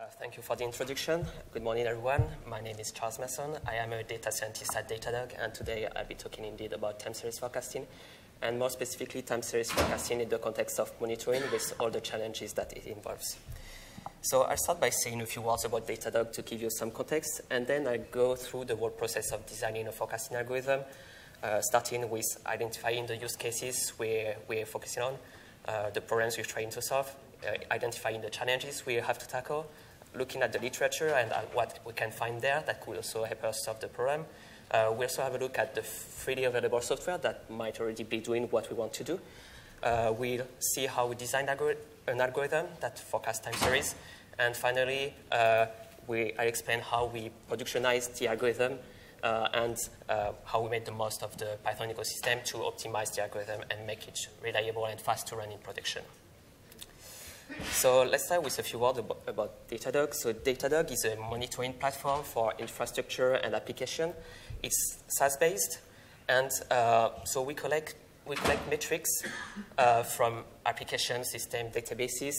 Uh, thank you for the introduction. Good morning, everyone. My name is Charles Masson. I am a data scientist at Datadog, and today I'll be talking indeed about time series forecasting, and more specifically, time series forecasting in the context of monitoring with all the challenges that it involves. So I'll start by saying a few words about Datadog to give you some context, and then I'll go through the whole process of designing a forecasting algorithm, uh, starting with identifying the use cases we're, we're focusing on, uh, the problems we're trying to solve, uh, identifying the challenges we have to tackle, looking at the literature and at what we can find there that could also help us solve the problem. Uh, we also have a look at the freely available software that might already be doing what we want to do. Uh, we'll see how we design an algorithm that forecasts time series. And finally, uh, we, I'll explain how we productionized the algorithm uh, and uh, how we made the most of the Python ecosystem to optimize the algorithm and make it reliable and fast to run in production. So let's start with a few words about, about, Datadog. So Datadog is a monitoring platform for infrastructure and application. It's SaaS-based, and uh, so we collect, we collect metrics uh, from application system databases.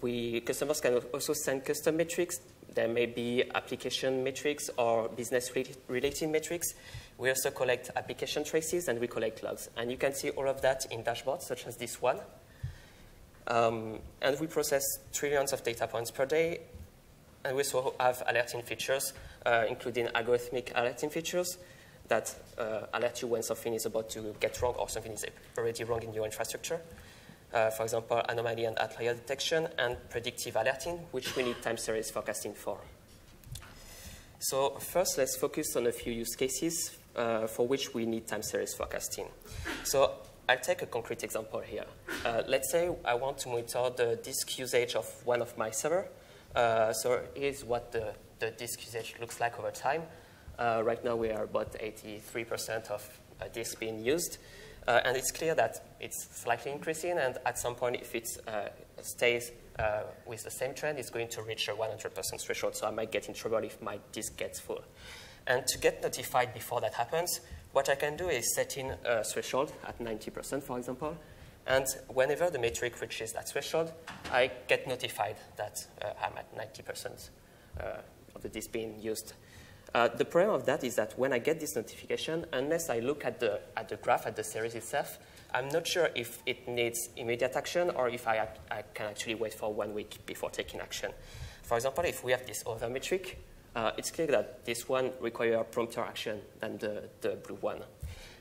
We, customers can also send custom metrics. There may be application metrics or business-related metrics. We also collect application traces, and we collect logs. And you can see all of that in dashboards, such as this one. Um, and we process trillions of data points per day. And we also have alerting features, uh, including algorithmic alerting features that uh, alert you when something is about to get wrong or something is already wrong in your infrastructure. Uh, for example, anomaly and outlier detection and predictive alerting, which we need time series forecasting for. So first, let's focus on a few use cases uh, for which we need time series forecasting. So I'll take a concrete example here. Uh, let's say I want to monitor the disk usage of one of my server. Uh, so here's what the, the disk usage looks like over time. Uh, right now we are about 83% of uh, disk being used. Uh, and it's clear that it's slightly increasing, and at some point, if it uh, stays with the same trend, it's going to reach a 100% threshold. So I might get in trouble if my disk gets full. And to get notified before that happens, what I can do is set in a threshold at 90%, for example, and whenever the metric reaches that threshold, I get notified that uh, I'm at 90% uh, of the disk being used. Uh, the problem of that is that when I get this notification, unless I look at the, at the graph, at the series itself, I'm not sure if it needs immediate action or if I, I can actually wait for one week before taking action. For example, if we have this other metric, uh, it's clear that this one requires prompter action than the, the blue one.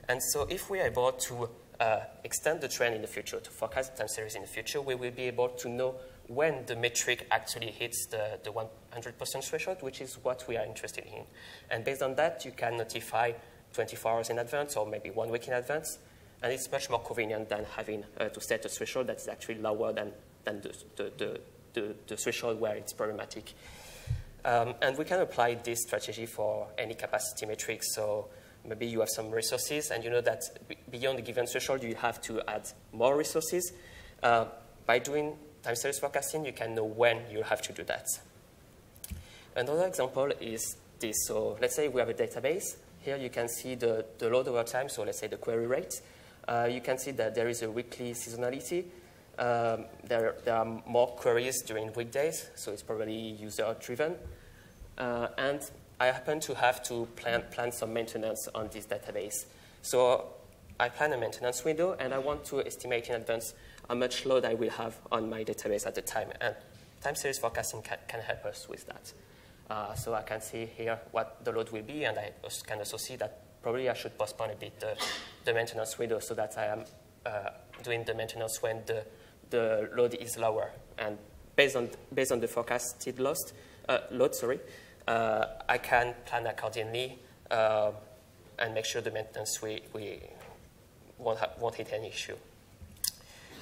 And so if we are able to uh, extend the trend in the future, to forecast time series in the future, we will be able to know when the metric actually hits the, the 100% threshold, which is what we are interested in. And based on that, you can notify 24 hours in advance or maybe one week in advance. And it's much more convenient than having uh, to set a threshold that is actually lower than, than the, the, the, the threshold where it's problematic. Um, and we can apply this strategy for any capacity metric. So maybe you have some resources, and you know that beyond the given threshold, you have to add more resources. Uh, by doing time series forecasting, you can know when you have to do that. Another example is this. So let's say we have a database. Here you can see the, the load over time, so let's say the query rate. Uh, you can see that there is a weekly seasonality. Um, there, there, are more queries during weekdays, so it's probably user-driven. Uh, and I happen to have to plan, plan some maintenance on this database. So I plan a maintenance window, and I want to estimate in advance how much load I will have on my database at the time. And time series forecasting can, can help us with that. Uh, so I can see here what the load will be, and I can also see that probably I should postpone a bit the, the maintenance window so that I am uh, doing the maintenance when the, the load is lower. And based on, based on the forecasted uh, load, sorry, uh, I can plan accordingly uh, and make sure the maintenance we, we won't, won't hit any issue.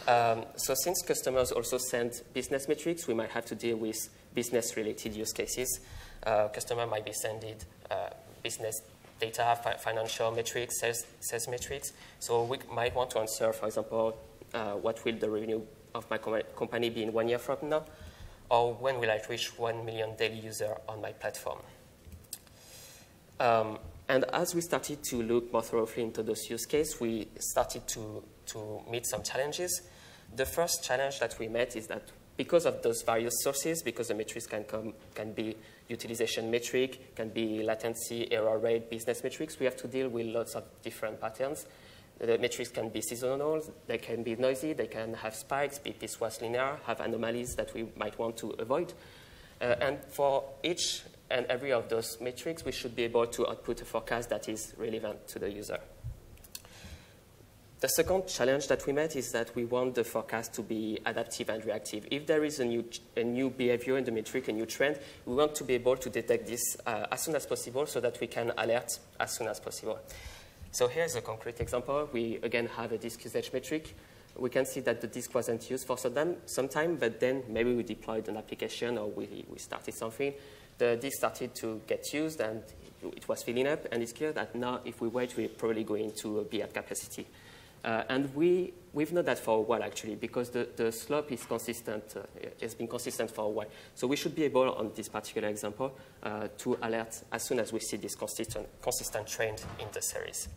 Um, so since customers also send business metrics, we might have to deal with business-related use cases. Uh, customer might be sending uh, business data, fi financial metrics, sales, sales metrics. So we might want to answer, for example, uh, what will the revenue of my com company be in one year from now? Or when will I reach 1 million daily users on my platform? Um, and as we started to look more thoroughly into those use cases, we started to, to meet some challenges. The first challenge that we met is that because of those various sources, because the metrics can, come, can be utilization metric, can be latency, error rate, business metrics, we have to deal with lots of different patterns. The metrics can be seasonal, they can be noisy, they can have spikes, be piecewise linear, have anomalies that we might want to avoid. Uh, and for each and every of those metrics, we should be able to output a forecast that is relevant to the user. The second challenge that we met is that we want the forecast to be adaptive and reactive. If there is a new, a new behavior in the metric, a new trend, we want to be able to detect this uh, as soon as possible so that we can alert as soon as possible. So here's a concrete example. We, again, have a disk usage metric. We can see that the disk wasn't used for some time, but then maybe we deployed an application or we, we started something. The disk started to get used and it was filling up, and it's clear that now if we wait, we're probably going to be at capacity. Uh, and we, we've known that for a while, actually, because the, the slope is consistent, uh, has been consistent for a while. So we should be able, on this particular example, uh, to alert as soon as we see this consistent, consistent trend in the series.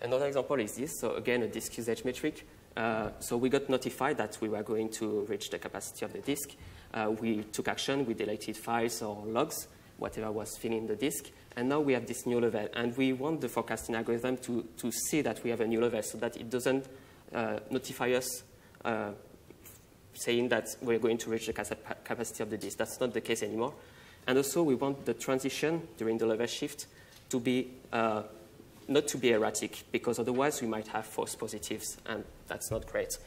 Another example is this. So again, a disk usage metric. Uh, so we got notified that we were going to reach the capacity of the disk. Uh, we took action. We deleted files or logs, whatever was filling the disk. And now we have this new level. And we want the forecasting algorithm to, to see that we have a new level so that it doesn't uh, notify us uh, saying that we're going to reach the capacity of the disk. That's not the case anymore. And also, we want the transition during the level shift to be uh, not to be erratic, because otherwise we might have false positives, and that's not great.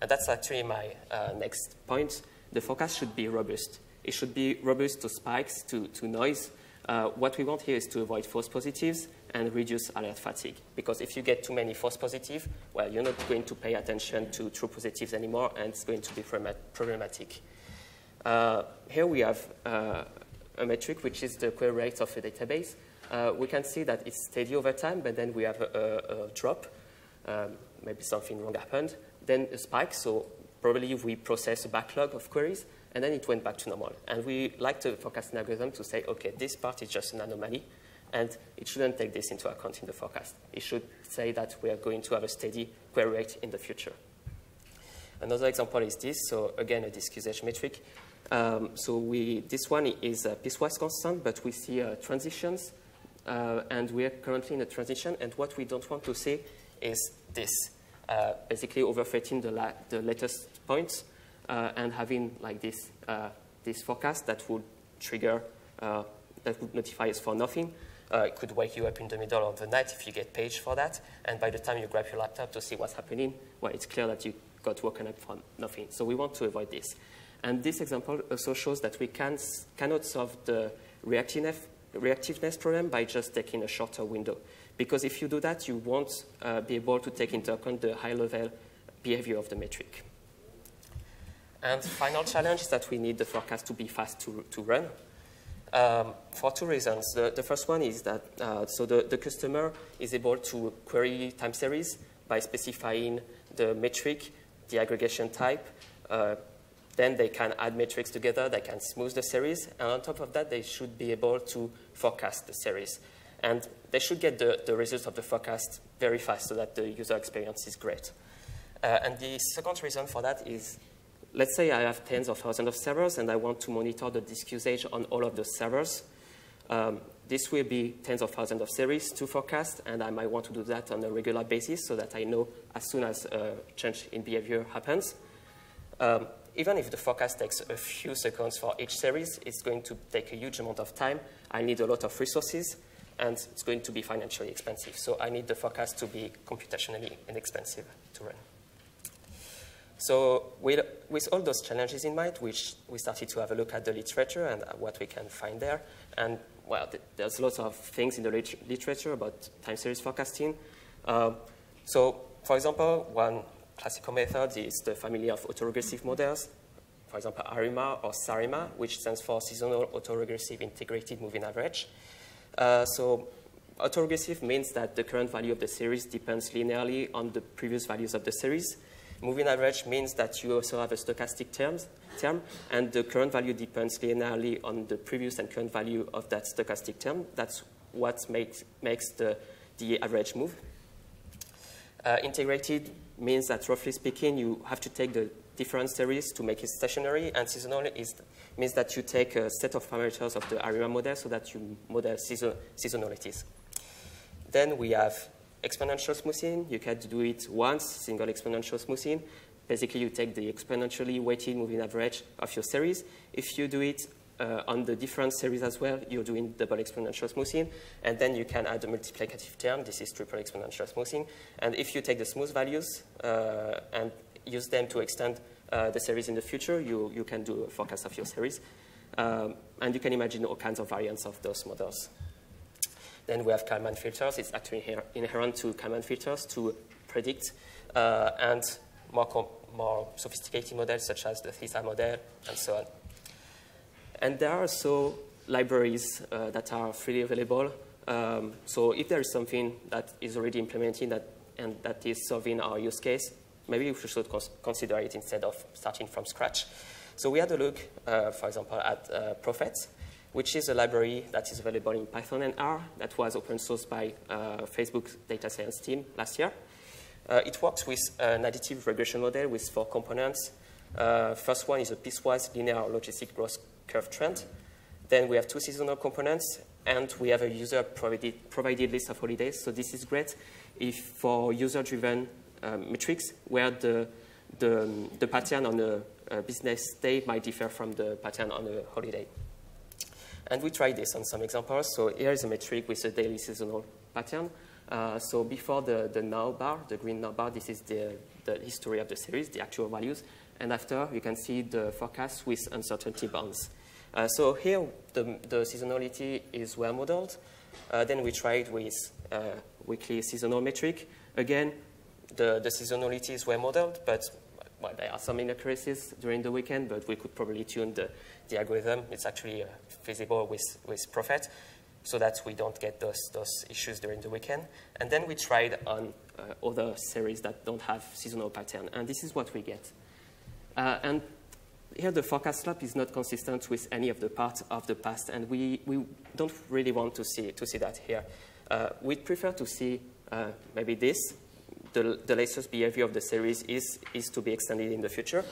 And that's actually my uh, next point. The forecast should be robust. It should be robust to spikes, to, to noise, uh, what we want here is to avoid false positives and reduce alert fatigue. Because if you get too many false positives, well, you're not going to pay attention to true positives anymore, and it's going to be problematic. Uh, here we have uh, a metric, which is the query rate of a database. Uh, we can see that it's steady over time, but then we have a, a, a drop. Um, maybe something wrong happened. Then a spike, so probably we process a backlog of queries, and then it went back to normal. And we like the forecasting algorithm to say, okay, this part is just an anomaly, and it shouldn't take this into account in the forecast. It should say that we are going to have a steady query rate in the future. Another example is this, so again, a disk usage metric. Um, so we, this one is a piecewise constant, but we see uh, transitions, uh, and we are currently in a transition, and what we don't want to see is this, uh, basically overfitting the, the latest points and having like this, uh, this forecast that would trigger, uh, that would notify us for nothing. it could wake you up in the middle of the night if you get paged for that. And by the time you grab your laptop to see what's happening, well, it's clear that you got woken up for nothing. So we want to avoid this. And this example also shows that we can, cannot solve the reactiveness, reactiveness problem by just taking a shorter window. Because if you do that, you won't uh, be able to take into account the high-level behavior of the metric. And final challenge is that we need the forecast to be fast to, to run. Um, for two reasons. The, the, first one is that uh, so the, the customer is able to query time series by specifying the metric, the aggregation type. Uh, then they can add metrics together, they can smooth the series, and on top of that, they should be able to forecast the series. And they should get the, the results of the forecast very fast so that the user experience is great. Uh, and the second reason for that is let's say I have tens of thousands of servers and I want to monitor the disk usage on all of those servers. Um, this will be tens of thousands of series to forecast, and I might want to do that on a regular basis so that I know as soon as a change in behavior happens. Um, even if the forecast takes a few seconds for each series, it's going to take a huge amount of time. I need a lot of resources, and it's going to be financially expensive. So I need the forecast to be computationally inexpensive to run. So with, with all those challenges in mind, which we started to have a look at the literature and what we can find there. And, well, th there's lots of things in the lit literature about time series forecasting. Um, so, for example, one classical method is the family of autoregressive models, for example, ARIMA or SARIMA, which stands for Seasonal Autoregressive Integrated Moving Average. Uh, so autoregressive means that the current value of the series depends linearly on the previous values of the series. Moving average means that you also have a stochastic terms, term, and the current value depends linearly on the previous and current value of that stochastic term. That's what makes, makes the, the average move. Uh, integrated means that, roughly speaking, you have to take the different series to make it stationary, and seasonal is, means that you take a set of parameters of the ARIMA model so that you model season, seasonalities. Then we have exponential smoothing. You can do it once, single exponential smoothing. Basically, you take the exponentially weighted moving average of your series. If you do it uh, on the different series as well, you're doing double exponential smoothing, and then you can add a multiplicative term. This is triple exponential smoothing. And if you take the smooth values uh, and use them to extend uh, the series in the future, you, you can do a forecast of your series. Um, and you can imagine all kinds of variants of those models. Then we have Kalman filters. It's actually inherent to Kalman filters to predict uh, and more, more sophisticated models such as the theta model and so on. And there are also libraries uh, that are freely available. Um, so if there is something that is already implemented that, and that is solving our use case, maybe we should consider it instead of starting from scratch. So we had a look, uh, for example, at uh, Prophet, which is a library that is available in Python and R that was open sourced by uh, Facebook's data science team last year. Uh, it works with an additive regression model with four components. Uh, first one is a piecewise linear logistic growth curve trend. Then we have two seasonal components, and we have a user provided, provided list of holidays. So this is great if for user-driven um, metrics where the, the, the, pattern on a, a business day might differ from the pattern on a holiday. And we tried this on some examples. So here is a metric with a daily seasonal pattern. Uh, so before the, the now bar, the green now bar, this is the, the history of the series, the actual values. And after, you can see the forecast with uncertainty bounds. Uh, so here, the, the, seasonality is well modeled. Uh, then we tried with uh, weekly seasonal metric. Again, the, the seasonality is well modeled, but well, there are some inaccuracies during the weekend, but we could probably tune the, the algorithm. It's actually uh, feasible with, with Prophet so that we don't get those, those issues during the weekend. And then we tried on uh, other series that don't have seasonal pattern, and this is what we get. Uh, and here the forecast slope is not consistent with any of the parts of the past, and we, we don't really want to see, to see that here. Uh, we'd prefer to see uh, maybe this, the, the latest behavior of the series is, is to be extended in the future,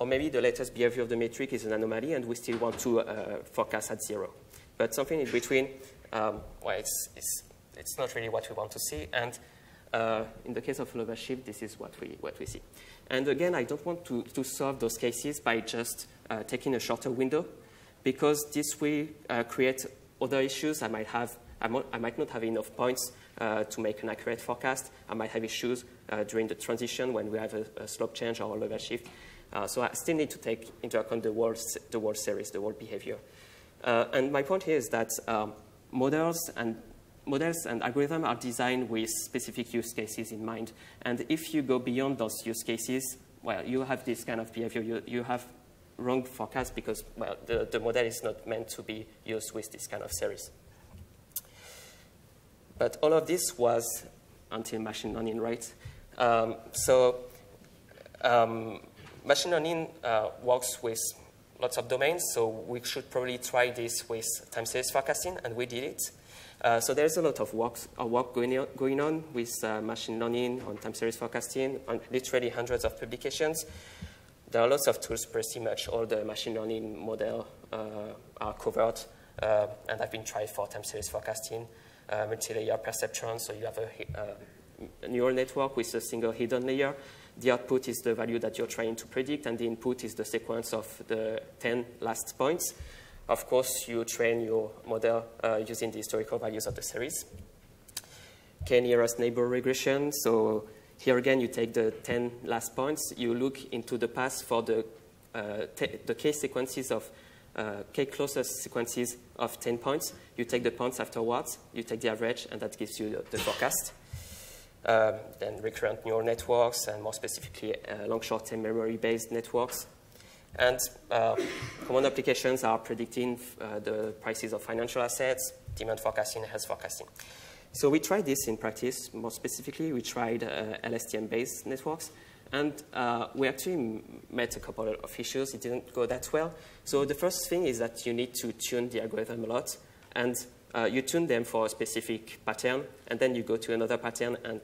or maybe the latest behavior of the metric is an anomaly and we still want to uh, forecast at zero. But something in between um, well, it's, it's, it's not really what we want to see. And uh, in the case of Lower shift, this is what we, what we see. And again, I don't want to, to solve those cases by just uh, taking a shorter window, because this will uh, create other issues. I might, have, I, might not have enough points uh, to make an accurate forecast. I might have issues uh, during the transition when we have a, a slope change or a level shift. Uh, so I still need to take into account the world, the whole series, the world behavior. and my point here is that um, models and models and algorithms are designed with specific use cases in mind. And if you go beyond those use cases, well, you have this kind of behavior. You, you have wrong forecast because, well, the, the model is not meant to be used with this kind of series. But all of this was until machine learning, right? Um, so um, machine learning uh, works with lots of domains, so we should probably try this with time series forecasting, and we did it. Uh, so there's a lot of work, uh, work going, on, going on with uh, machine learning on time series forecasting, on literally hundreds of publications. There are lots of tools, pretty much all the machine learning model uh, are covered uh, and have been tried for time series forecasting, uh, multi-layer perceptron, so you have a, a neural network with a single hidden layer. The output is the value that you're trying to predict, and the input is the sequence of the 10 last points. Of course, you train your model uh, using the historical values of the series. K-nearest neighbor regression. So here again, you take the 10 last points. You look into the past for the, uh, the k sequences of uh, k closest sequences of 10 points. You take the points afterwards. You take the average, and that gives you the, the forecast. Um, then recurrent neural networks, and more specifically, uh, long short-term memory-based networks. And uh, common applications are predicting uh, the prices of financial assets, demand forecasting, health forecasting. So we tried this in practice. More specifically, we tried uh, LSTM-based networks. And uh, we actually met a couple of issues. It didn't go that well. So the first thing is that you need to tune the algorithm a lot. And uh, you tune them for a specific pattern, and then you go to another pattern and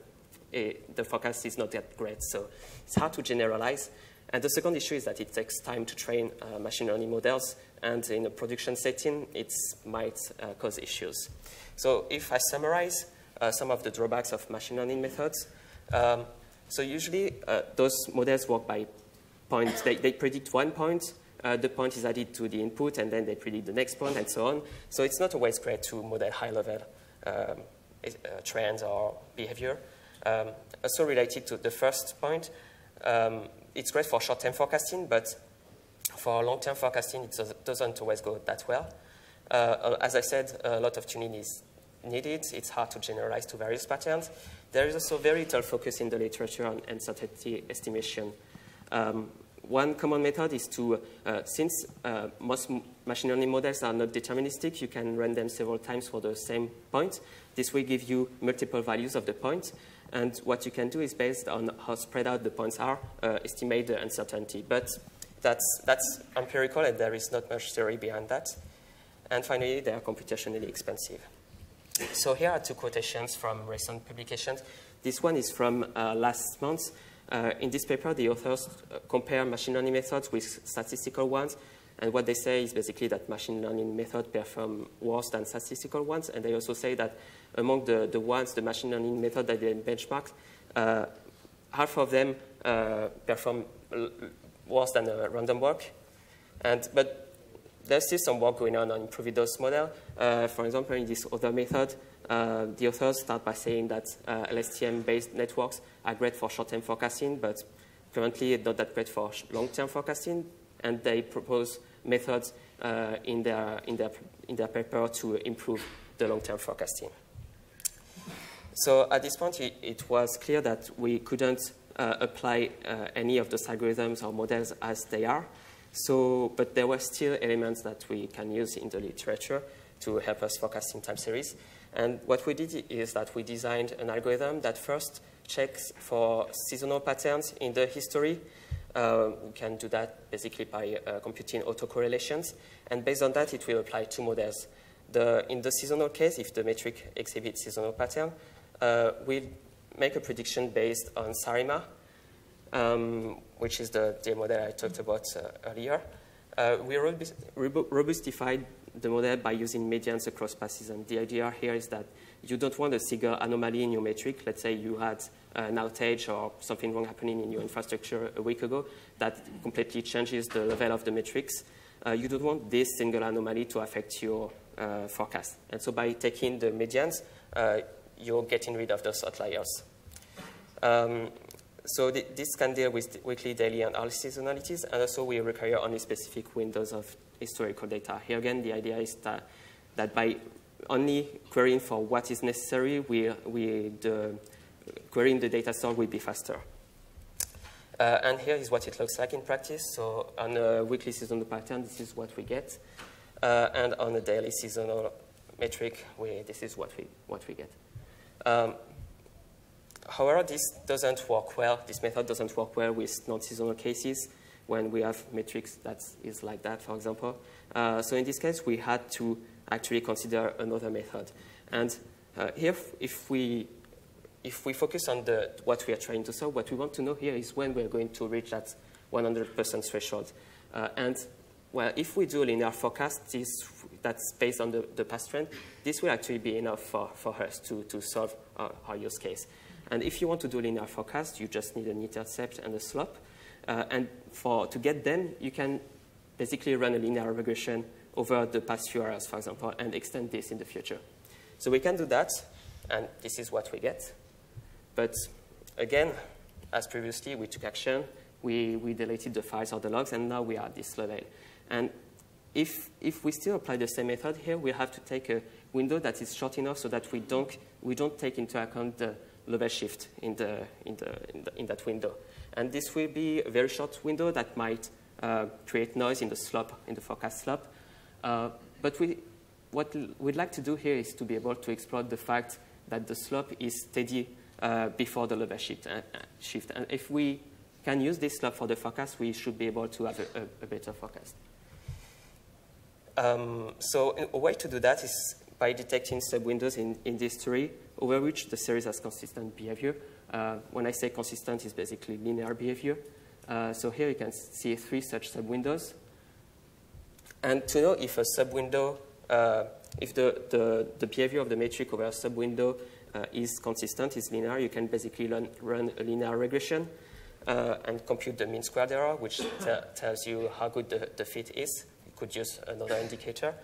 it, the forecast is not that great. So it's hard to generalize. And the second issue is that it takes time to train uh, machine learning models, and in a production setting, it might uh, cause issues. So if I summarize uh, some of the drawbacks of machine learning methods, um, so usually uh, those models work by points. They, they predict one point, uh, the point is added to the input, and then they predict the next point, and so on. So it's not always great to model high-level um, uh, trends or behavior. Um, also related to the first point, um, it's great for short-term forecasting, but for long-term forecasting, it doesn't always go that well. Uh, as I said, a lot of tuning is needed. It's hard to generalize to various patterns. There is also very little focus in the literature on uncertainty estimation. Um, one common method is to, uh, since uh, most machine learning models are not deterministic, you can run them several times for the same point. This will give you multiple values of the point. And what you can do is based on how spread out the points are, uh, estimate the uncertainty. But that's, that's empirical and there is not much theory behind that. And finally, they are computationally expensive. So here are two quotations from recent publications. This one is from uh, last month. Uh, in this paper, the authors uh, compare machine learning methods with statistical ones, and what they say is basically that machine learning methods perform worse than statistical ones, and they also say that among the, the ones, the machine learning method that they benchmarked, uh, half of them uh, perform worse than a random walk. And, but there's still some work going on on improving those models. Uh, for example, in this other method, uh, the authors start by saying that uh, LSTM-based networks are great for short-term forecasting, but currently not that great for long-term forecasting. And they propose methods uh, in, their, in, their, in their paper to improve the long-term forecasting. So at this point, it, it was clear that we couldn't uh, apply uh, any of those algorithms or models as they are. So, but there were still elements that we can use in the literature to help us forecasting time series. And what we did is that we designed an algorithm that first checks for seasonal patterns in the history. Uh, we can do that basically by uh, computing autocorrelations. And based on that, it will apply two models. The, in the seasonal case, if the metric exhibits seasonal pattern, uh, we'll make a prediction based on SARIMA, um, which is the, the model I talked about uh, earlier. Uh, we robustified the model by using medians across passes. And the idea here is that you don't want a single anomaly in your metric. Let's say you had an outage or something wrong happening in your infrastructure a week ago that completely changes the level of the metrics. Uh, you don't want this single anomaly to affect your uh, forecast. And so by taking the medians, uh, you're getting rid of those outliers. Um, so th this can deal with weekly, daily, and hourly seasonalities, and also we require only specific windows of historical data. Here again, the idea is that, that by only querying for what is necessary, we, we, the, querying the data store will be faster. Uh, and here is what it looks like in practice. So on a weekly seasonal pattern, this is what we get. Uh, and on a daily seasonal metric, we, this is what we, what we get. Um, however, this doesn't work well. This method doesn't work well with non-seasonal cases when we have metrics that is like that, for example. Uh, so in this case, we had to actually consider another method. And uh, here, if we, if we focus on the, what we are trying to solve, what we want to know here is when we're going to reach that 100% threshold. Uh, and well, if we do linear forecast this, that's based on the, the past trend, this will actually be enough for, for us to, to solve our, our use case. And if you want to do linear forecast, you just need an intercept and a slope. Uh, and for, to get them, you can basically run a linear regression over the past few hours, for example, and extend this in the future. So we can do that, and this is what we get. But again, as previously, we took action, we, we deleted the files or the logs, and now we are at this level. And if, if we still apply the same method here, we have to take a window that is short enough so that we don't, we don't take into account the level shift in, the, in, the, in, the, in that window. And this will be a very short window that might uh, create noise in the slope, in the forecast slope. Uh, but we, what we'd like to do here is to be able to exploit the fact that the slope is steady uh, before the level shift, uh, shift. And if we can use this slope for the forecast, we should be able to have a, a, a better forecast. Um, so a way to do that is by detecting sub-windows in, in this tree over which the series has consistent behavior. Uh, when I say consistent, it's basically linear behavior. Uh, so here you can see three such subwindows. And to know if a subwindow, uh, if the, the, the, behavior of the metric over a subwindow uh, is consistent, is linear, you can basically run, run a linear regression uh, and compute the mean squared error, which tells you how good the, the fit is. You could use another indicator,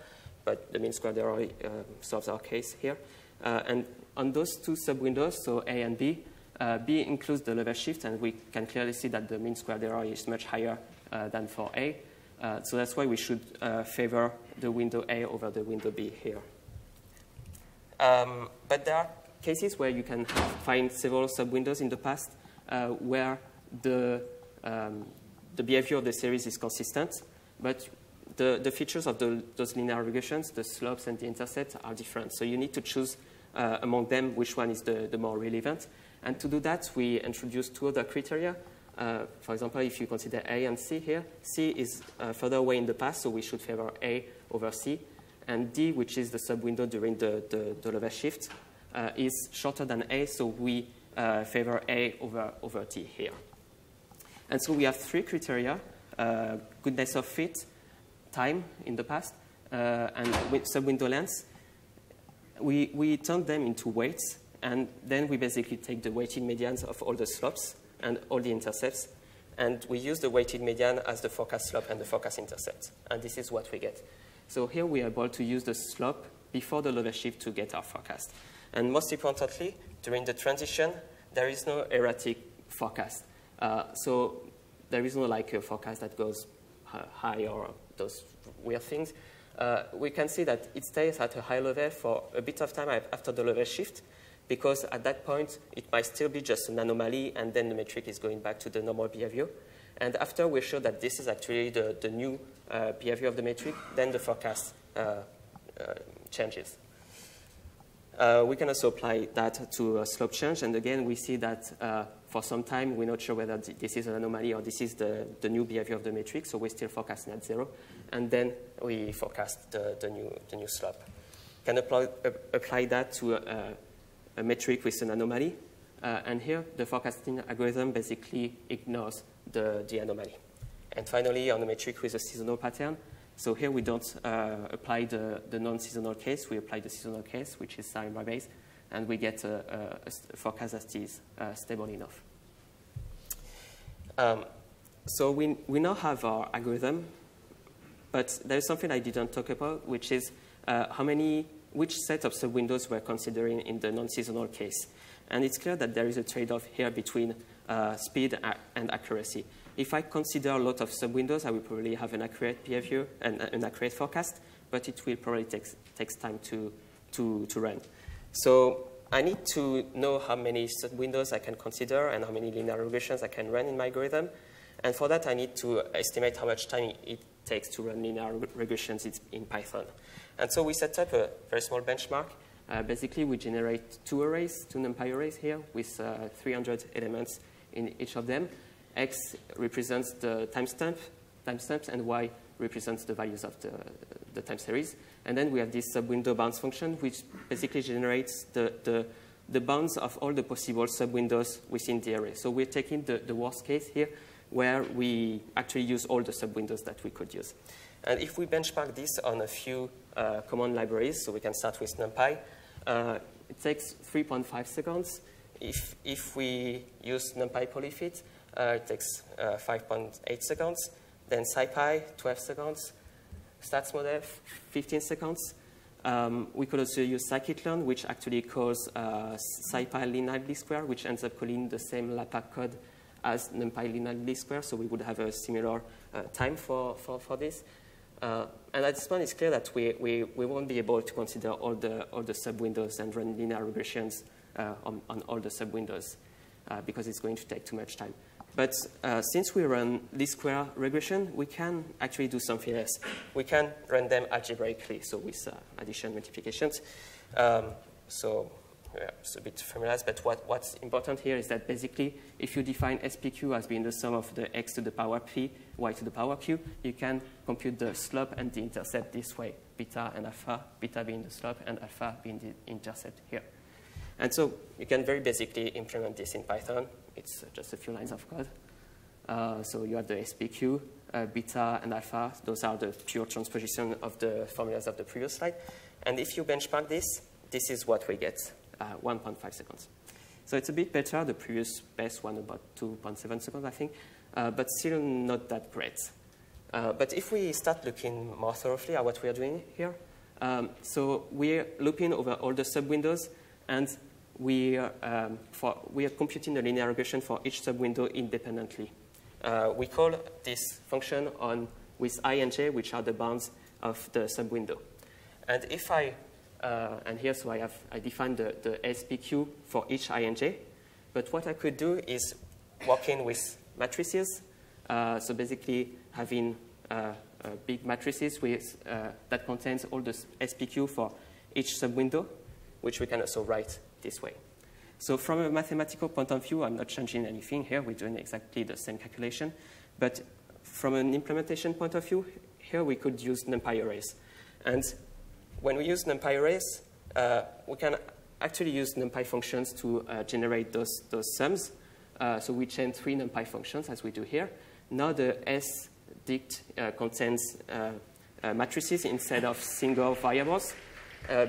but the mean squared error uh, solves our case here. Uh, and on those two subwindows, so A and B, uh, B includes the level shift, and we can clearly see that the mean squared error is much higher uh, than for A. Uh, so that's why we should uh, favor the window A over the window B here. Um, but there are cases where you can find several subwindows in the past uh, where the, um, the behavior of the series is consistent, but the, the features of the, those linear regressions, the slopes and the intercepts, are different. So you need to choose uh, among them which one is the, the more relevant. And to do that, we introduced two other criteria. Uh, for example, if you consider A and C here, C is uh, further away in the past, so we should favor A over C. And D, which is the subwindow during the, the, the shift, uh, is shorter than A, so we uh, favor A over, over D here. And so we have three criteria, uh, goodness of fit, time in the past, and subwindow length. We, we turn them into weights, and then we basically take the weighted medians of all the slopes and all the intercepts, and we use the weighted median as the forecast slope and the forecast intercept. And this is what we get. So here we are able to use the slope before the level shift to get our forecast. And most importantly, during the transition, there is no erratic forecast. Uh, so there is no like a forecast that goes high or those weird things. Uh, we can see that it stays at a high level for a bit of time after the level shift, because at that point, it might still be just an anomaly, and then the metric is going back to the normal behavior. And after we show that this is actually the, the new uh, behavior of the metric, then the forecast uh, uh changes. Uh, we can also apply that to a slope change, and again, we see that for some time, we're not sure whether this is an anomaly or this is the, the new behavior of the metric, so we're still forecasting at zero. And then we forecast the, the, new, the new slope. Can apply, uh, apply that to a, a, metric with an anomaly. Uh, and here, the forecasting algorithm basically ignores the, the anomaly. And finally, on a metric with a seasonal pattern, so here we don't uh, apply the, the non-seasonal case, we apply the seasonal case, which is by base and we get a, a, a forecast that is uh, stable enough. Um, so we, we now have our algorithm, but there's something I didn't talk about, which is uh, how many, which set of subwindows we're considering in the non-seasonal case. And it's clear that there is a trade-off here between uh, speed and accuracy. If I consider a lot of subwindows, I will probably have an accurate view and an accurate forecast, but it will probably take takes time to, to, to run. So I need to know how many windows I can consider and how many linear regressions I can run in my algorithm. And for that, I need to estimate how much time it takes to run linear regressions in Python. And so we set up a very small benchmark. Uh, basically, we generate two arrays, two NumPy arrays here with uh, 300 elements in each of them. X represents the timestamp, timestamps, and Y represents the values of the, the time series. And then we have this subwindow bounds function, which basically generates the, the, the bounds of all the possible subwindows within the array. So we're taking the, the worst case here, where we actually use all the subwindows that we could use. And if we benchmark this on a few uh, common libraries, so we can start with NumPy, uh, it takes 3.5 seconds. If, if we use NumPy polyfit, uh, it takes uh, 5.8 seconds. Then SciPy, 12 seconds statsmodels, 15 seconds. Um, we could also use scikit-learn, which actually calls uh, SciPy linearly square, which ends up calling the same LAPACK code as NumPy least square, so we would have a similar uh, time for, for, for this. Uh, and at this point, it's clear that we, we, we won't be able to consider all the, all the sub-windows and run linear regressions uh, on, on all the sub-windows uh, because it's going to take too much time. But uh, since we run least square regression, we can actually do something else. We can run them algebraically, so with uh, addition multiplications. Um, so it's a bit formalized, but what, what's important here is that basically, if you define SPQ as being the sum of the x to the power p, y to the power q, you can compute the slope and the intercept this way, beta and alpha, beta being the slope and alpha being the intercept here. And so you can very basically implement this in Python. It's just a few lines of code. Uh, so you have the SPQ, uh, beta, and alpha. Those are the pure transposition of the formulas of the previous slide. And if you benchmark this, this is what we get, uh, 1.5 seconds. So it's a bit better. The previous best one about 2.7 seconds, I think, uh, but still not that great. Uh, but if we start looking more thoroughly at what we are doing here, um, so we're looping over all the sub-windows, and we are, um, for, we are computing the linear regression for each sub-window independently. Uh, we call this function on with i and j, which are the bounds of the sub-window. And if I, uh, and here, so I have, I defined the, the SPQ for each i and j, but what I could do is work in with matrices, uh, so basically having uh, uh, big matrices with, uh, that contains all the SPQ for each sub-window, which we can also write this way. So from a mathematical point of view, I'm not changing anything here. We're doing exactly the same calculation. But from an implementation point of view, here we could use NumPy arrays. And when we use NumPy arrays, uh, we can actually use NumPy functions to uh, generate those, those sums. Uh, so we chain three NumPy functions, as we do here. Now the SDict uh, contains uh, uh, matrices instead of single variables.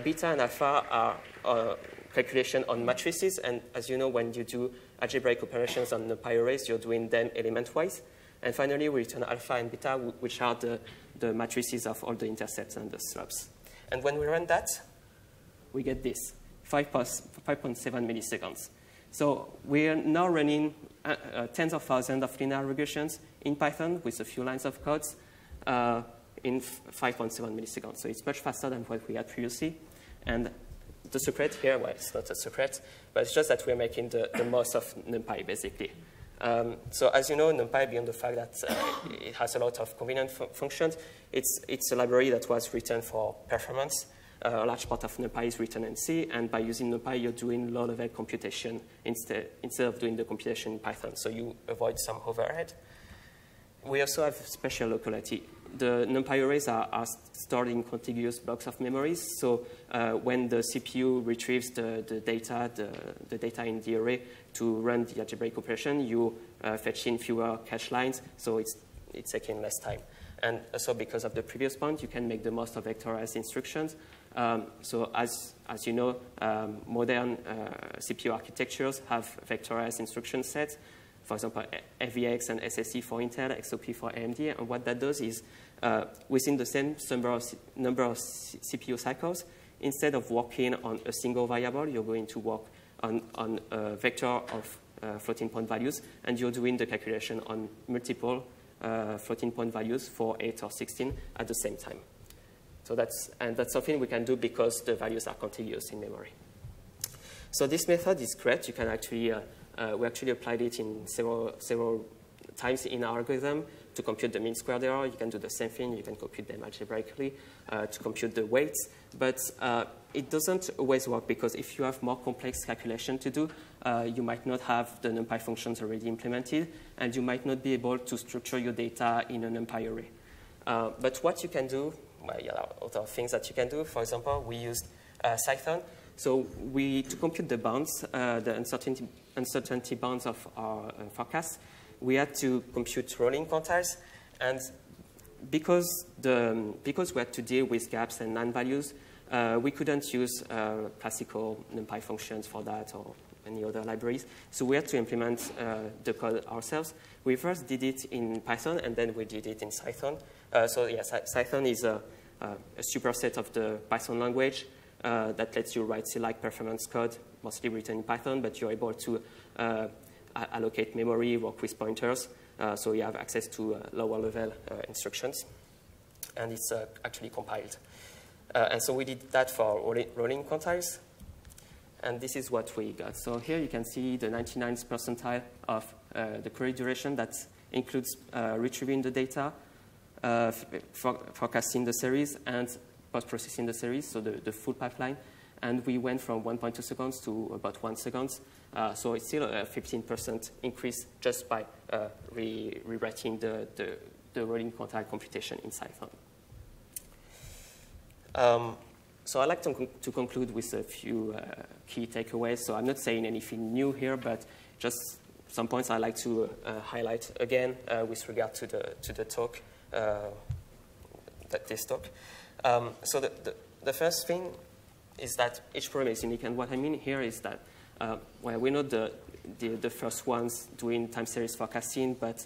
beta and alpha are calculation on matrices, and as you know, when you do algebraic operations on NumPy arrays, you're doing them element-wise. And finally, we return alpha and beta, which are the, the matrices of all the intercepts and the slopes. And when we run that, we get this, 5.7 milliseconds. So we're now running uh, uh, tens of thousands of linear regressions in Python with a few lines of code uh, in 5.7 milliseconds. So it's much faster than what we had previously. And the secret here, well, it's not a secret, but it's just that we're making the, the most of NumPy, basically. Um, so as you know, NumPy, beyond the fact that uh, it has a lot of convenient fu functions, it's, it's a library that was written for performance. Uh, a large part of NumPy is written in C, and by using NumPy, you're doing a low-level computation instead, instead of doing the computation in Python, so you avoid some overhead. We also have spatial locality the NumPy arrays are, are, stored in contiguous blocks of memories. So uh, when the CPU retrieves the, the data, the, the, data in the array to run the algebraic operation, you uh, fetch in fewer cache lines, so it's, it's taking less time. And also because of the previous point, you can make the most of vectorized instructions. Um, so as, as you know, um, modern uh, CPU architectures have vectorized instruction sets for example, AVX and SSE for Intel, XOP for AMD. And what that does is, uh, within the same number of, number of CPU cycles, instead of working on a single variable, you're going to work on, on a vector of uh, floating point values, and you're doing the calculation on multiple uh, floating point values for 8 or 16 at the same time. So that's, and that's something we can do because the values are contiguous in memory. So this method is great. You can actually uh, uh, we actually applied it in several, several times in our algorithm to compute the mean squared error. You can do the same thing. You can compute them algebraically uh, to compute the weights. But uh, it doesn't always work because if you have more complex calculation to do, uh, you might not have the NumPy functions already implemented, and you might not be able to structure your data in a NumPy array. Uh, but what you can do, well, yeah, other things that you can do. For example, we used uh, Cython. So we, to compute the bounds, uh, the uncertainty uncertainty bounds of our forecast, we had to compute rolling quantiles. And because, the, because we had to deal with gaps and NaN values, uh, we couldn't use uh, classical NumPy functions for that or any other libraries. So we had to implement uh, the code ourselves. We first did it in Python, and then we did it in Cython. Uh, so yes, Cython is a, a, superset of the Python language uh, that lets you write C-like performance code mostly written in Python, but you're able to uh, allocate memory, work with pointers, uh, so you have access to uh, lower level instructions. And it's actually compiled. and so we did that for rolling, quantiles. And this is what we got. So here you can see the 99th percentile of the query duration that includes retrieving the data, uh, for forecasting the series and post-processing the series, so the, the full pipeline, and we went from 1.2 seconds to about one second. Uh, so it's still a 15% increase just by uh, re rewriting the, the, the rolling quantile computation in Cython. Um, so I'd like to, con to, conclude with a few uh, key takeaways. So I'm not saying anything new here, but just some points I'd like to uh, highlight again uh, with regard to the, to the talk, that this talk. Um, so the, the, the, first thing is that each problem is unique. And what I mean here is that, uh, well, we're not the, the, the, first ones doing time series forecasting, but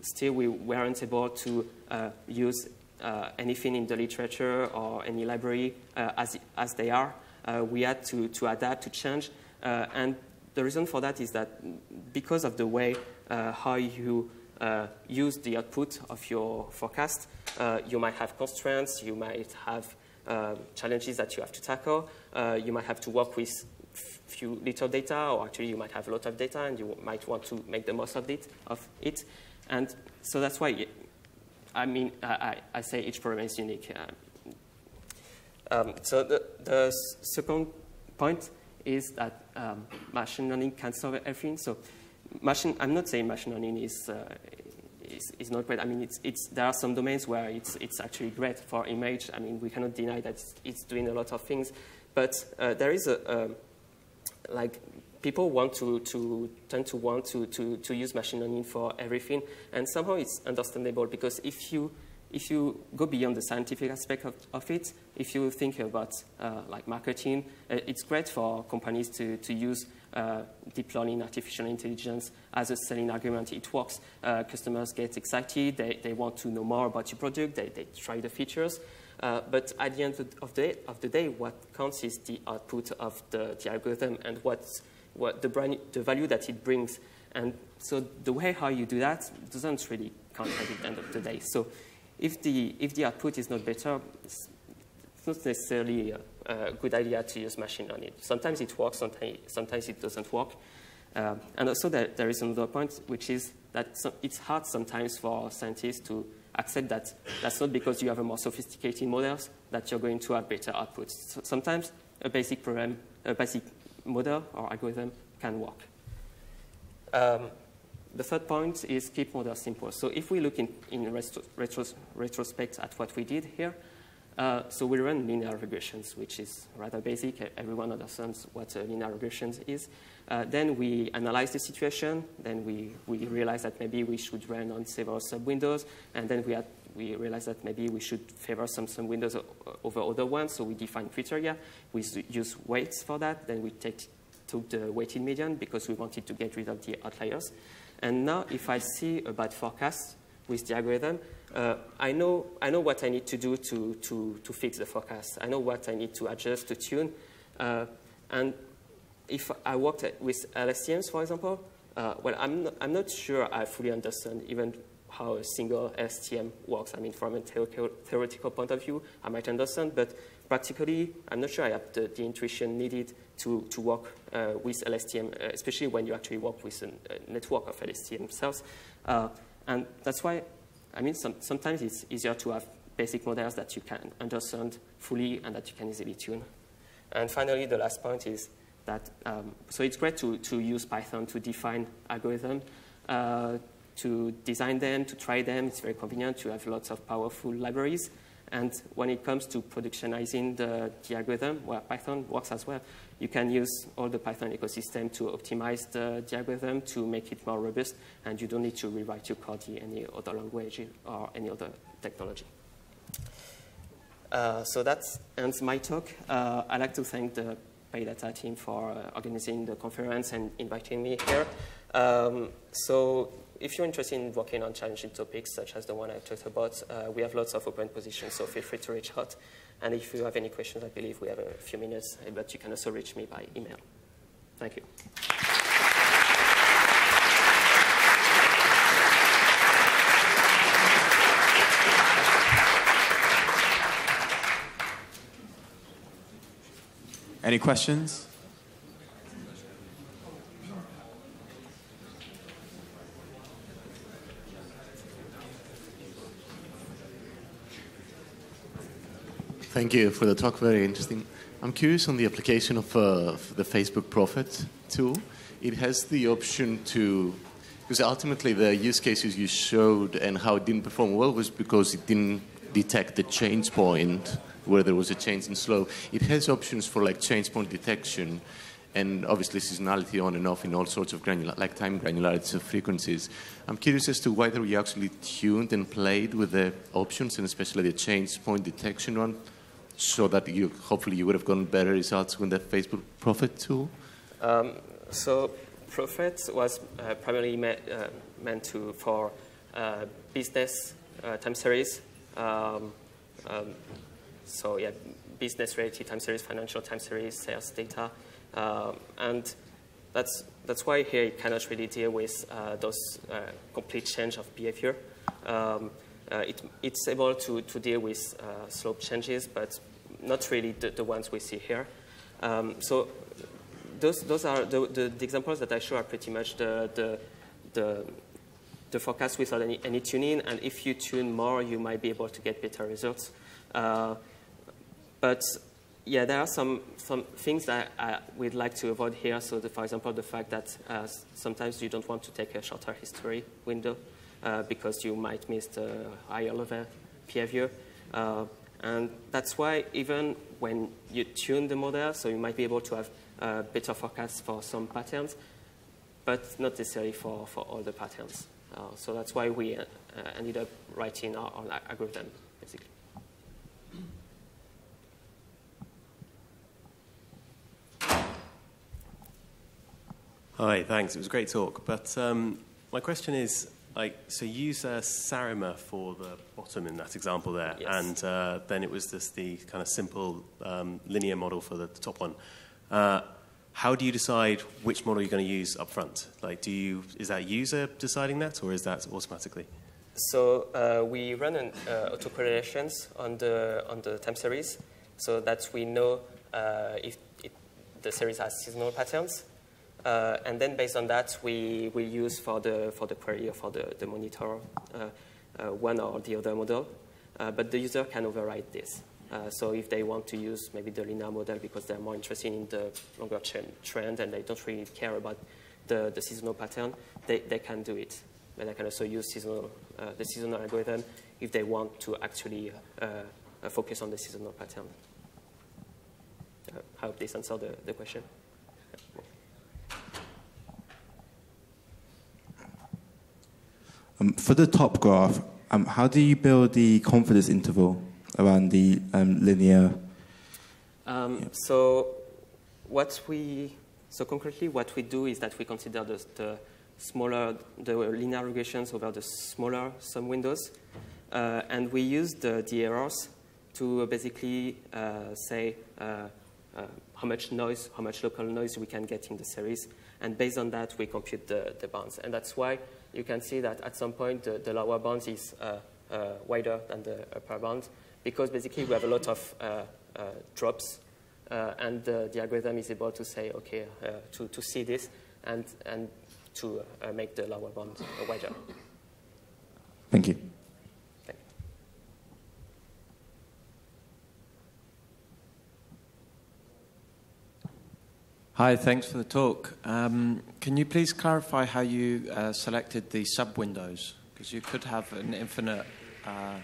still we weren't able to uh, use uh, anything in the literature or any library as, as they are. we had to, to adapt, to change. and the reason for that is that because of the way uh, how you uh, use the output of your forecast, uh, you might have constraints, you might have um, challenges that you have to tackle, uh, you might have to work with few little data, or actually you might have a lot of data and you might want to make the most of it. Of it. And so that's why, I mean, I, I say each program is unique. Um, so the, the second point is that um, machine learning can solve everything. So machine, I'm not saying machine learning is, uh, is, is, not great. I mean, it's, it's, there are some domains where it's, it's actually great for image. I mean, we cannot deny that it's, doing a lot of things. But uh, there is a, a, like, people want to, to tend to want to, to, to use machine learning for everything. And somehow it's understandable because if you if you go beyond the scientific aspect of, of it, if you think about uh, like marketing, uh, it's great for companies to, to use uh, deep learning, artificial intelligence as a selling argument. It works. Uh, customers get excited. They, they want to know more about your product. They, they try the features. Uh, but at the end of the, of the day, what counts is the output of the, the algorithm and what's, what the, brand, the value that it brings. And so the way how you do that doesn't really count at the end of the day. So if the, if the output is not better, it's, not necessarily a, a, good idea to use machine learning. Sometimes it works, sometimes, sometimes it doesn't work. Um, and also there, there is another point, which is that so, it's hard sometimes for scientists to accept that that's not because you have a more sophisticated models that you're going to have better outputs. So sometimes a basic program, a basic model or algorithm can work. Um, the third point is keep models simple. So if we look in, in retro, retro, retrospect at what we did here, uh, so we run linear regressions, which is rather basic. Everyone understands what a linear regression is. Uh, then we analyze the situation. Then we, we realize that maybe we should run on several sub-windows. And then we, we realize that maybe we should favor some sub-windows over other ones. So we define criteria. We use weights for that. Then we take, took the weighted median because we wanted to get rid of the outliers. And now if I see a bad forecast with the algorithm, uh, I, know, I know what I need to do to, to, to fix the forecast. I know what I need to adjust, to tune. Uh, and if I worked with LSTMs, for example, uh, well, I'm not, I'm not sure I fully understand even how a single LSTM works. I mean, from a theoretical, point of view, I might understand, but practically, I'm not sure I have the, the intuition needed to, to work uh, with LSTM, uh, especially when you actually work with a, a network of LSTM cells. Uh, and that's why, I mean, some, sometimes it's easier to have basic models that you can understand fully and that you can easily tune. And finally, the last point is that, um, so it's great to, to use Python to define algorithms, uh, to design them, to try them. It's very convenient to have lots of powerful libraries. And when it comes to productionizing the, the algorithm, where Python works as well. You can use all the Python ecosystem to optimize the, the algorithm to make it more robust, and you don't need to rewrite your code in any other language or any other technology. Uh, so that ends my talk. Uh, I'd like to thank the PyData team for uh, organizing the conference and inviting me here. Um, so if you're interested in working on challenging topics such as the one I talked about, uh, we have lots of open positions, so feel free to reach out. And if you have any questions, I believe we have a few minutes, but you can also reach me by email. Thank you. Any questions? Thank you for the talk. Very interesting. I'm curious on the application of uh, the Facebook Prophet tool. It has the option to, because ultimately the use cases you showed and how it didn't perform well was because it didn't detect the change point where there was a change in slope. It has options for like change point detection and obviously seasonality on and off in all sorts of granular, like time granularities of frequencies. I'm curious as to whether you actually tuned and played with the options and especially the change point detection one so that you hopefully you would have gotten better results with the Facebook Prophet tool? Um, so Prophet was uh, primarily uh, meant to for uh, business uh, time series. Um, um, so yeah, business-related time series, financial time series, sales data, um, and that's that's why here it cannot really deal with uh, those uh, complete change of behavior. Um, it, it's able to, to deal with slope changes, but not really the, the ones we see here. Um, so those, those are the, the, the, examples that I show are pretty much the, the, the, the forecast without any, any, tuning. And if you tune more, you might be able to get better results. Uh, but yeah, there are some, some things that I, we'd like to avoid here. So, the, for example, the fact that uh, sometimes you don't want to take a shorter history window uh, because you might miss the higher level behavior. Uh, and that's why even when you tune the model, so you might be able to have uh, better forecasts for some patterns, but not necessarily for, for all the patterns. Uh, so that's why we uh, ended up writing our own algorithm, basically. Hi, thanks. It was a great talk. But um, my question is, like, so use uh, Sarima for the bottom in that example there, yes. and uh, then it was just the kind of simple um, linear model for the, the top one. Uh, how do you decide which model you're going to use up front? Like, do you is that user deciding that, or is that automatically? So uh, we run an uh, autocorrelations on the on the time series, so that we know uh, if it, the series has seasonal patterns. Uh, and then based on that, we, we use for the, for the query or for the, the monitor uh, uh, one or the other model. but the user can override this. so if they want to use maybe the linear model because they're more interested in the longer trend and they don't really care about the, the seasonal pattern, they, they can do it. But they can also use seasonal, the seasonal algorithm if they want to actually focus on the seasonal pattern. I hope this answered the, the question. Um, for the top graph, um, how do you build the confidence interval around the um, linear? Um, yeah. So, what we so concretely what we do is that we consider the, the smaller the linear regressions over the smaller sub windows, uh, and we use the, the errors to basically uh, say uh, uh, how much noise, how much local noise we can get in the series, and based on that we compute the, the bounds, and that's why you can see that at some point the, the lower bound is uh, uh, wider than the upper bound because basically we have a lot of uh, drops and the algorithm is able to say, okay, to, to see this and, and to make the lower bound wider. Thank you. Hi, thanks for the talk. Um, can you please clarify how you uh, selected the sub windows? Because you could have an infinite uh,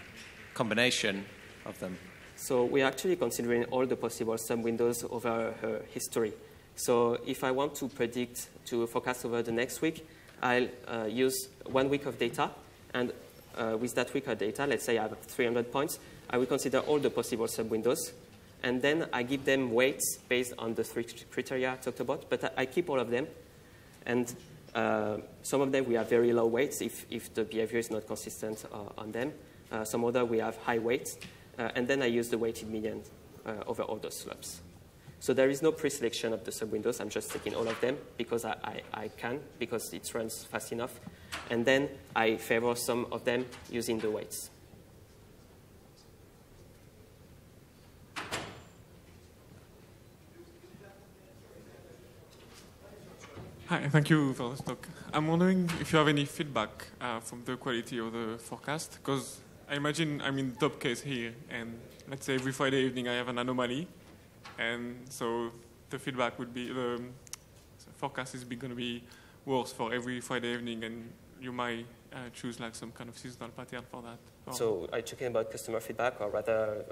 combination of them. So we're actually considering all the possible sub windows over her history. So if I want to predict, to forecast over the next week, I'll uh, use one week of data. And uh, with that week of data, let's say I have 300 points, I will consider all the possible sub windows and then I give them weights based on the three criteria I talked about, but I keep all of them. And uh, some of them we have very low weights if, if the behavior is not consistent uh, on them. Uh, some other we have high weights. Uh, and then I use the weighted median uh, over all those slopes. So there is no pre-selection of the sub-windows. I'm just taking all of them because I, I, I, can, because it runs fast enough. And then I favor some of them using the weights. Hi, thank you for this talk. I'm wondering if you have any feedback uh, from the quality of the forecast, because I imagine I'm in the top case here, and let's say every Friday evening I have an anomaly, and so the feedback would be the, forecast is going to be worse for every Friday evening, and you might uh, choose like some kind of seasonal pattern for that. So are you talking about customer feedback, or rather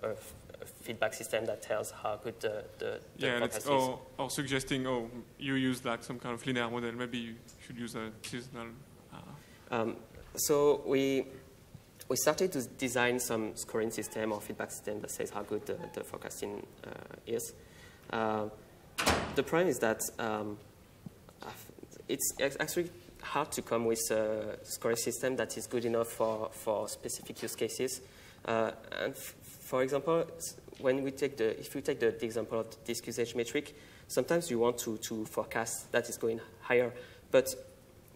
feedback system that tells how good the, the, the Yeah, forecast is. or, or suggesting, oh, you use like some kind of linear model. Maybe you should use a seasonal. Uh, Um, so we we started to design some scoring system or feedback system that says how good the, the forecasting uh, is. Uh, the problem is that um, it's actually hard to come with a scoring system that is good enough for, for specific use cases. Uh, and for example, when we take the, if you take the, the example of the disk usage metric, sometimes you want to, to forecast that is going higher, but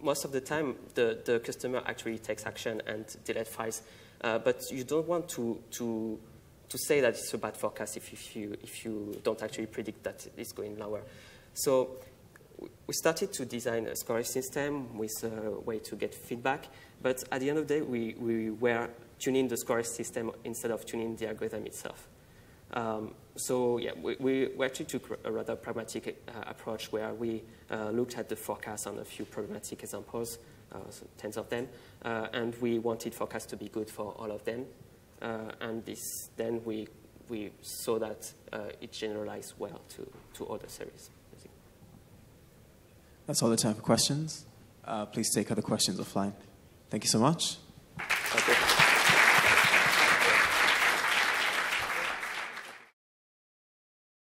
most of the time, the, the customer actually takes action and delete files. Uh, but you don't want to, to, to say that it's a bad forecast if, if, you, if you don't actually predict that it's going lower. So we started to design a scoring system with a way to get feedback. But at the end of the day, we, we were tuning the scoring system instead of tuning the algorithm itself. Um, so yeah, we, we, actually took a rather pragmatic uh, approach where we uh, looked at the forecast on a few problematic examples, uh, so tens of them, uh, and we wanted forecast to be good for all of them. Uh, and this, then we, we saw that uh, it generalized well to, to other series. That's all the time for questions. please take other questions offline. Thank you so much.